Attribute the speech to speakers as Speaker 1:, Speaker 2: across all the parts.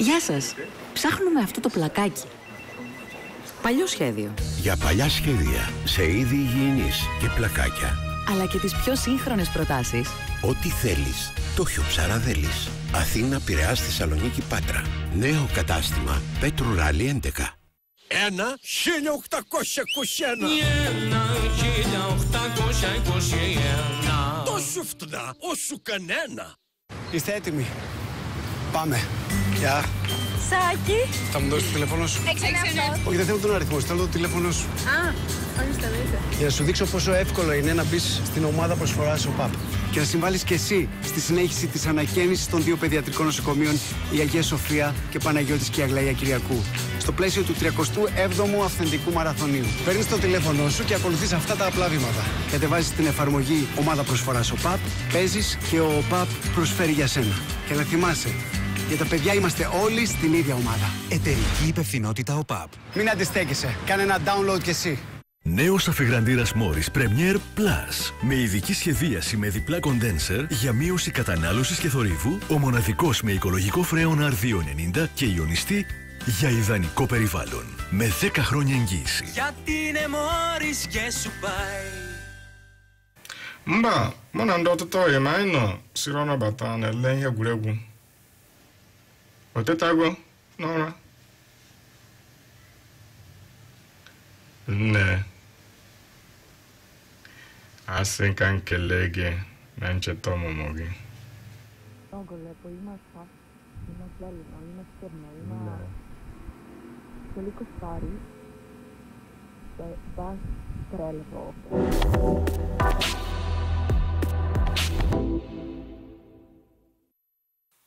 Speaker 1: Γεια σας. Ψάχνουμε αυτό το πλακάκι. Παλιό σχέδιο.
Speaker 2: Για παλιά σχέδια, σε είδη υγιεινής και πλακάκια.
Speaker 1: Αλλά και τις πιο σύγχρονες προτάσεις.
Speaker 2: Ό,τι θέλεις. Το Χιο Ψαραδέλης. Αθήνα, Πειραιάς, Θεσσαλονίκη, Πάτρα. Νέο κατάστημα. Πέτρου Ράλι 11. Ένα 1821.
Speaker 3: Ένα 1821.
Speaker 2: Τόσο φτηνά, όσο κανένα.
Speaker 4: Είστε έτοιμοι; Πάμε. Γεια.
Speaker 5: Σάκη.
Speaker 4: Θα μου δώσεις το τηλέφωνο σου; Όχι, δεν θέλω τον αριθμό σου. Θέλω το τηλέφωνο σου.
Speaker 5: Α, ορίστε, εννοείται.
Speaker 4: Για να σου δείξω πόσο εύκολο είναι να μπεις στην ομάδα προσφοράς ο ΠΑΠ. Και να συμβάλλεις και εσύ στη συνέχιση της ανακαίνιση των δύο παιδιατρικών νοσοκομείων η Αγία Σοφία και Παναγιώτης και η Αγλαία Κυριακού. Στο πλαίσιο του 37ου Αυθεντικού Μαραθωνίου. Παίρνεις το τηλέφωνο σου και ακολουθείς αυτά τα απλά βήματα. Κατεβάζεις την εφαρμογή Ομάδα Προσφοράς ο ΠΑΠ, παίζεις και ο ΠΑΠ προσφέρει για σένα. Και να θυμάσαι, για τα παιδιά είμαστε όλοι στην ίδια ομάδα.
Speaker 6: Εταιρική υπευθυνότητα ΟΠΑΠ.
Speaker 4: Μην αντιστέκεσαι. Κάνε ένα download κι εσύ.
Speaker 7: Νέος αφιγραντήρας Morris Premier Plus με ειδική σχεδίαση με διπλά κοντένσερ για μείωση κατανάλωσης και θορύβου, ο μοναδικός με οικολογικό φρέον R290 και ιονιστή για ιδανικό περιβάλλον. Με 10 χρόνια εγγύηση.
Speaker 3: Γιατί είναι μόρις και σου πάει.
Speaker 8: Mba, mụ na ndị ọtụtụ ọyị ma anyị nọ siri ọnụ bata na-ele ihe egwuregwu. Ο τέταγκο, Νόρα. Ναι. Ας έκαν και λέγε, να είναι και το μωμόγι.
Speaker 9: Τον κολέπω, είμαστε φάσι, είμαστε έλληνα, είμαστε τέρνα, είμαστε... Πολύ κοστάρι. Και μπας τρέλβω.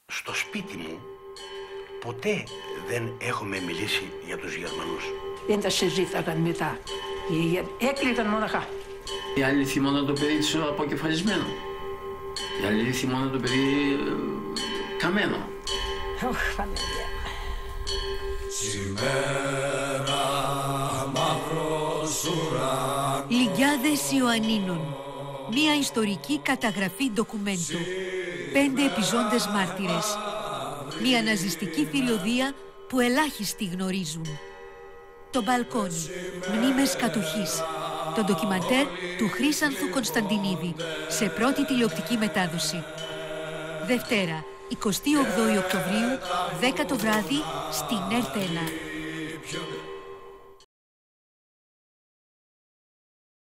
Speaker 2: Στο σπίτι μου ποτέ δεν έχουμε μιλήσει για τους Γερμανούς.
Speaker 10: Δεν τα συζήταγαν μετά. Έκλειταν μοναχά.
Speaker 11: Οι άλλοι θυμόταν το παιδί του αποκεφαλισμένο. Οι άλλοι θυμόταν το παιδί ε, καμένο.
Speaker 10: Ωχ, Παναγία.
Speaker 12: Λιγκιάδες Ιωαννίνων. Μία ιστορική καταγραφή ντοκουμέντου. Πέντε επιζώντες μάρτυρες. Μία ναζιστική θηριωδία που ελάχιστοι γνωρίζουν. Το μπαλκόνι. Μνήμες κατοχής. Το ντοκιμαντέρ του Χρύσανθου Κωνσταντινίδη σε πρώτη τηλεοπτική μετάδοση. Δευτέρα, 28 Οκτωβρίου, 10 το βράδυ, στην ΕΡΤ1.